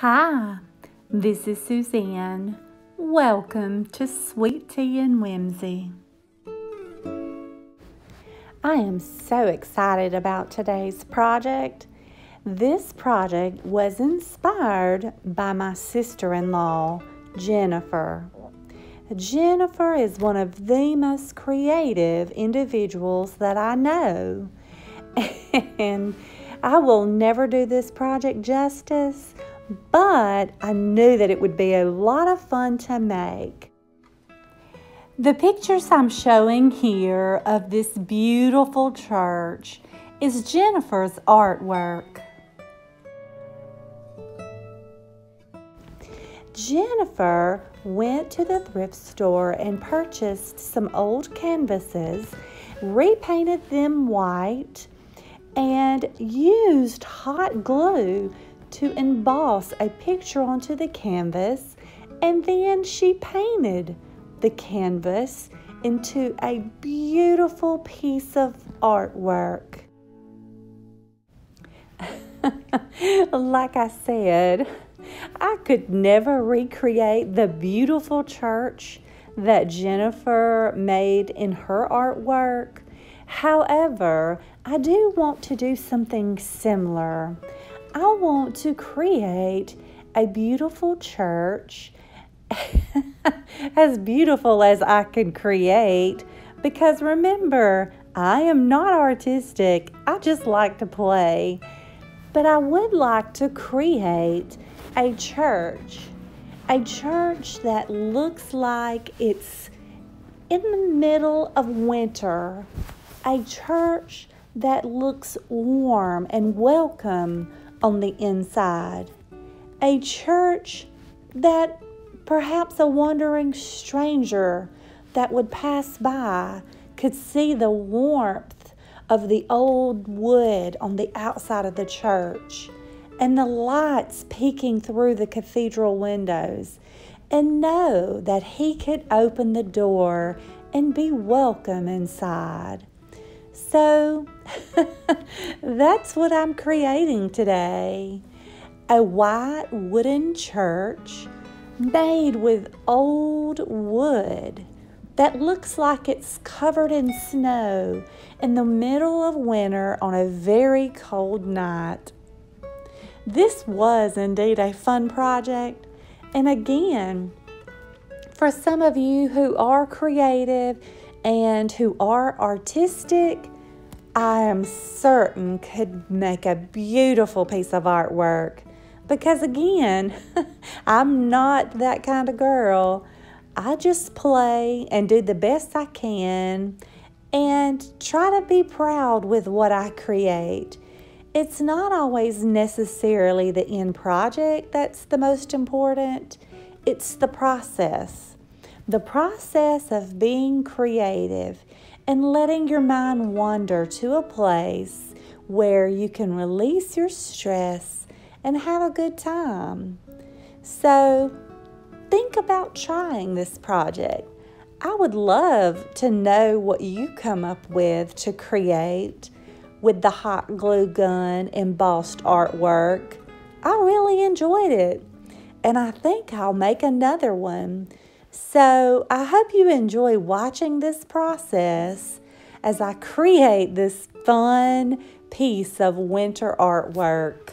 Hi, this is Suzanne. Welcome to Sweet Tea and Whimsy. I am so excited about today's project. This project was inspired by my sister in law, Jennifer. Jennifer is one of the most creative individuals that I know. And I will never do this project justice, but I knew that it would be a lot of fun to make. The pictures I'm showing here of this beautiful church is Jennifer's artwork. Jennifer went to the thrift store and purchased some old canvases, repainted them white, and used hot glue to emboss a picture onto the canvas. And then she painted the canvas into a beautiful piece of artwork. like I said, I could never recreate the beautiful church that Jennifer made in her artwork. However, I do want to do something similar. I want to create a beautiful church, as beautiful as I can create, because remember, I am not artistic, I just like to play. But I would like to create a church, a church that looks like it's in the middle of winter, a church that looks warm and welcome on the inside, a church that perhaps a wandering stranger that would pass by could see the warmth of the old wood on the outside of the church and the lights peeking through the cathedral windows, and know that he could open the door and be welcome inside. So that's what I'm creating today a white wooden church made with old wood that looks like it's covered in snow in the middle of winter on a very cold night. This was indeed a fun project. And again, for some of you who are creative and who are artistic, I am certain could make a beautiful piece of artwork. Because again, I'm not that kind of girl. I just play and do the best I can and try to be proud with what I create it's not always necessarily the end project that's the most important, it's the process. The process of being creative and letting your mind wander to a place where you can release your stress and have a good time. So, think about trying this project. I would love to know what you come up with to create with the hot glue gun embossed artwork. I really enjoyed it, and I think I'll make another one. So I hope you enjoy watching this process as I create this fun piece of winter artwork.